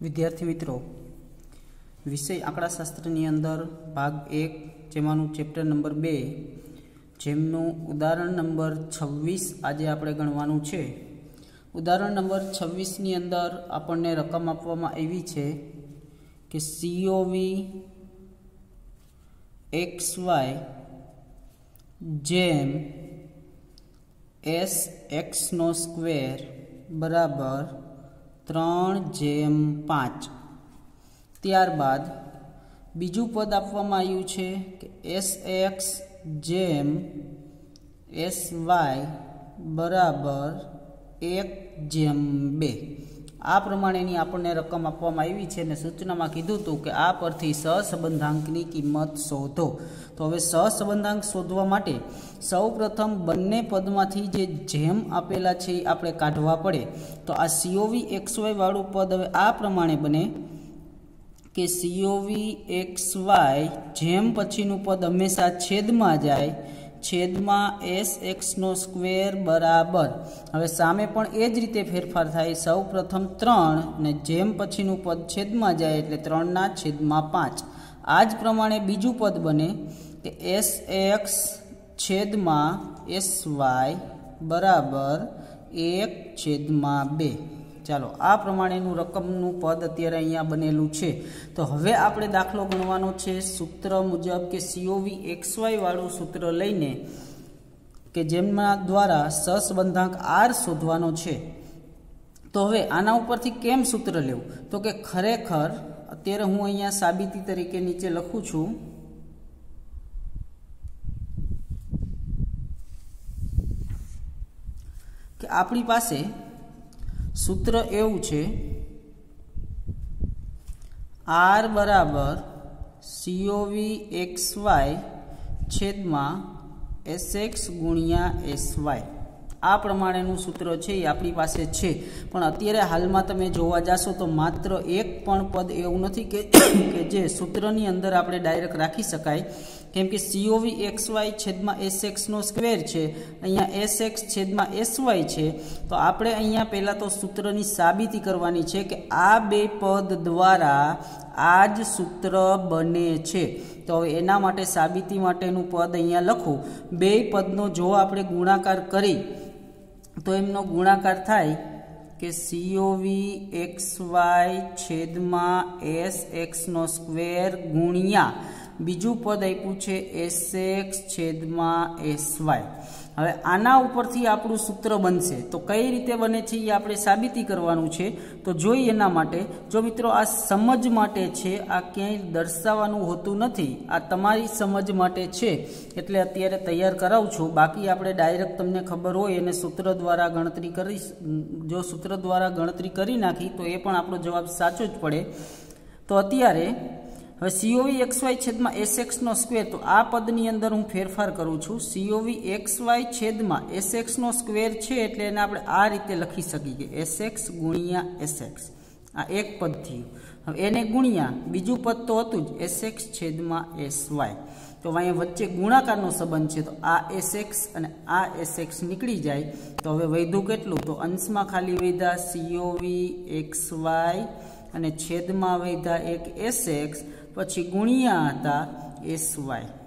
વિદ્યાર્થી મિત્રો, વિષય આંકડાશાસ્ત્રની અંદર ભાગ એક, જેમાંનું ચેપ્ટર નંબર બે, જેમનું ઉદાહરણ નંબર છવ્વીસ આજે આપણે ગણવાનું છે. ઉદાહરણ નંબર છવ્વીસની અંદર આપણને રકમ આપવામાં આવી છે કે સીઓવી એક્સ વાય જેમ એસ એક્સનો સ્ક્વેર બરાબર ત્રણ જેમ પાંચ. ત્યારબાદ બીજું પદ આપવામાં આવ્યું છે કે એસ એક્સ જેમ એસ વાય બરાબર એક જેમ બે. આ પ્રમાણેની આપણને રકમ આપવામાં આવી છે અને સૂચનામાં કીધું હતું કે આ પરથી સહસંબંધાંકની કિંમત શોધો. તો હવે સહસંબંધાંક શોધવા માટે સૌ પ્રથમ બંને પદમાંથી જે જેમ આપેલા છે એ આપણે કાઢવા પડે. તો આ સીઓવી એક્સ વાય વાળું પદ હવે આ પ્રમાણે બને કે સીઓવી એક્સ વાય જેમ પછીનું પદ હંમેશા છેદમાં જાય છેદમાં એસ એક્સનો સ્ક્વેર બરાબર. હવે સામે પણ એ જ રીતે ફેરફાર થાય. સૌ પ્રથમ ત્રણ ને જેમ પછીનું પદ છેદમાં જાય એટલે ત્રણના છેદમાં પાંચ. આ જ પ્રમાણે બીજું પદ બને કે એસ એક્સ છેદમાં એસ વાય બરાબર એક છેદમાં બે. ચાલો, આ પ્રમાણેનું રકમનું પદ અત્યારે અહીંયા બનેલું છે. તો હવે આપણે દાખલો ગણવાનો છે. સૂત્ર મુજબ કે સીઓવી એક્સ વાળું સૂત્ર લઈને કે જેમના દ્વારા સસબંધાંક આર શોધવાનો છે. તો હવે આના ઉપરથી કેમ સૂત્ર લેવું? તો કે ખરેખર અત્યારે હું અહીંયા સાબિતી તરીકે નીચે લખું છું. કે આપણી પાસે સૂત્ર એવું છે આર બરાબર સીઓવી એક્સ વાય છેદમાં એસ એક્સ ગુણ્યા એસ વાય આ પ્રમાણેનું સૂત્ર છે એ આપણી પાસે છે. પણ અત્યારે હાલમાં તમે જોવા જાશો તો માત્ર એક પણ પદ એવું નથી કે કે જે સૂત્રની અંદર આપણે ડાયરેક્ટ રાખી શકાય. કેમ કે સીઓવી એક્સ વાય છેદમાં એસ એક્સનો સ્ક્વેર છે. અહીંયા એસ એક્સ છેદમાં એસ વાય છે. તો આપણે અહીંયા પહેલાં તો સૂત્રની સાબિતી કરવાની છે કે આ બે પદ દ્વારા આ જ સૂત્ર બને છે. તો એના માટે સાબિતી માટેનું પદ અહીંયા લખું. બે પદનો જો આપણે ગુણાકાર કરી, તો એમનો ગુણાકાર થાય કે સીઓવી એક્સ વાય છેદમાં એસ એક્સનો સ્ક્વેર ગુણ્યા બીજું પદ આપ્યું છે એસ એક્સ છેદમાં એસ વાય હવે આના ઉપરથી આપણું સૂત્ર બનશે. તો કઈ રીતે બને છે એ આપણે સાબિતી કરવાનું છે. તો જોઈ એના માટે, જો મિત્રો આ સમજ માટે છે, આ ક્યાંય દર્શાવવાનું હોતું નથી. આ તમારી સમજ માટે છે. એટલે અત્યારે તૈયાર કરાવું છું. બાકી આપણે ડાયરેક્ટ તમને ખબર હોય અને સૂત્ર દ્વારા ગણતરી કરી, જો સૂત્ર દ્વારા ગણતરી કરી નાખી, તો એ પણ આપણો જવાબ સાચો જ પડે. તો અત્યારે હવે સીઓવી એક્સ વાય છેદમાં એસ એક્સનો સ્ક્વેર તો આ પદની અંદર હું ફેરફાર કરું છું. સીઓવી એક્સ વાય છેદમાં એસ એક્સનો સ્ક્વેર છે એટલે એને આપણે આ રીતે લખી શકીએ કે એસ એક્સ ગુણ્યા એસ એક્સ આ એક પદ થયું. હવે એને ગુણ્યા, બીજું પદ તો હતું જ એસ એક્સ છેદમાં એસ વાય તો અહીંયા વચ્ચે ગુણાકારનો સંબંધ છે, તો આ એસ એક્સ અને આ એસ એક્સ નીકળી જાય. તો હવે વૈધું કેટલું? તો અંશમાં ખાલી વૈધા સીઓવી એક્સ વાય અને છેદમાં વૈધા એક એસ એક્સ પછી ગુણ્યા હતા એસ વાય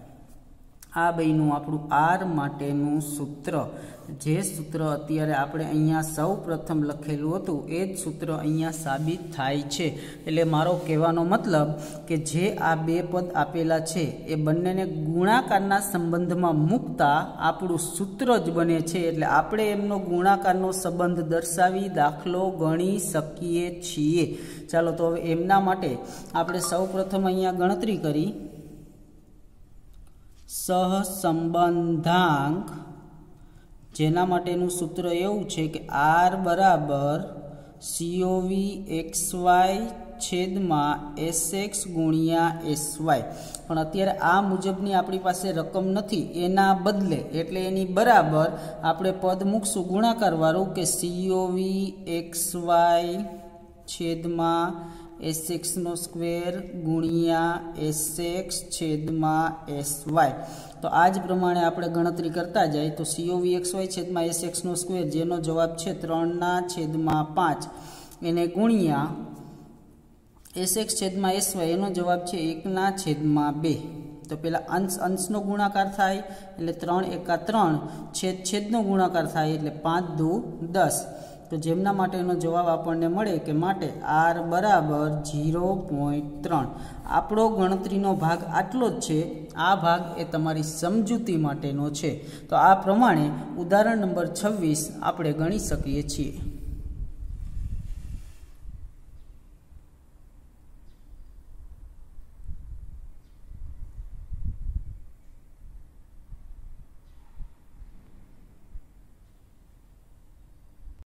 આ બેનું આપણું આર માટેનું સૂત્ર. જે સૂત્ર અત્યારે આપણે અહીંયા સૌ પ્રથમ લખેલું હતું, એ જ સૂત્ર અહીંયા સાબિત થાય છે. એટલે મારો કહેવાનો મતલબ કે જે આ બે પદ આપેલા છે, એ બંનેને ગુણાકારના સંબંધમાં મૂકતા આપણું સૂત્ર જ બને છે. એટલે આપણે એમનો ગુણાકારનો સંબંધ દર્શાવી, દાખલો ગણી શકીએ છીએ. ચાલો તો હવે એમના માટે આપણે સૌ પ્રથમ અહીંયા ગણતરી કરી. સહસંબંધાંક. જેના માટેનું સૂત્ર એવું છે કે આર બરાબર સીઓવી એક્સ વાય છેદમાં એસ એક્સ ગુણ્યા એસ વાય પણ અત્યારે આ મુજબની આપણી પાસે રકમ નથી. એના બદલે એટલે એની બરાબર આપણે પદ મૂકશું ગુણાકારવાળું કે સીઓવી એક્સ વાય છેદમાં એસ એક્સનો સ્ક્વેર ગુણ્યા એસ એક્સ છેદમાં એસ વાય તો આ જ પ્રમાણે આપણે ગણતરી કરતા જાય તો સીઓવી એક્સ વાય છેદમાં એસ એક્સનો સ્ક્વેર, જેનો જવાબ છે ત્રણના છેદમાં પાંચ. એને ગુણ્યા એસ એક્સ છેદમાં એસ વાય એનો જવાબ છે એકના છેદમાં બે. તો પહેલાં અંશ, અંશનો ગુણાકાર થાય, એટલે ત્રણ એકા ત્રણ, છેદ, છેદનો ગુણાકાર થાય, એટલે પાંચ દુ દસ. તો જેમના માટેનો જવાબ આપણને મળે કે માટે આર બરાબર ઝીરો પોઈન્ટ ત્રણ. આપણો ગણતરીનો ભાગ આટલો જ છે. આ ભાગ એ તમારી સમજૂતી માટેનો છે. તો આ પ્રમાણે ઉદાહરણ નંબર છવ્વીસ આપણે ગણી શકીએ છીએ.